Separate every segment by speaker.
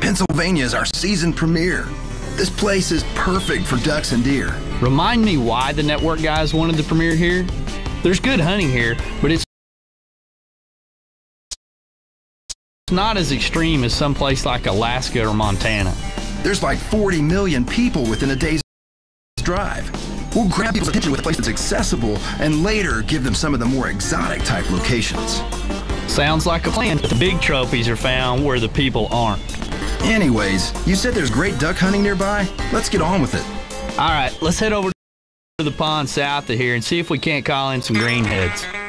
Speaker 1: Pennsylvania is our season premiere. This place is perfect for ducks and deer.
Speaker 2: Remind me why the network guys wanted the premiere here? There's good hunting here, but it's not as extreme as some place like Alaska or Montana.
Speaker 1: There's like 40 million people within a day's drive. We'll grab people's attention with a place that's accessible and later give them some of the more exotic type locations.
Speaker 2: Sounds like a plan. But the big trophies are found where the people aren't.
Speaker 1: Anyways, you said there's great duck hunting nearby? Let's get on with it.
Speaker 2: All right, let's head over to the pond south of here and see if we can't call in some greenheads.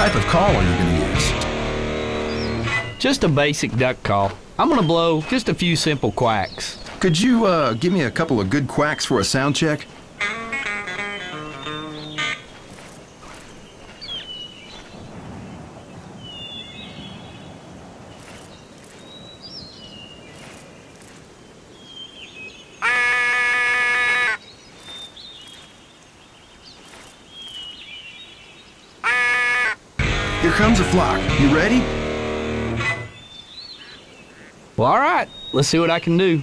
Speaker 1: Type of call are you going to use?
Speaker 2: Just a basic duck call. I'm gonna blow just a few simple quacks.
Speaker 1: Could you uh, give me a couple of good quacks for a sound check? Here comes a flock. You ready?
Speaker 2: Well, all right, let's see what I can do.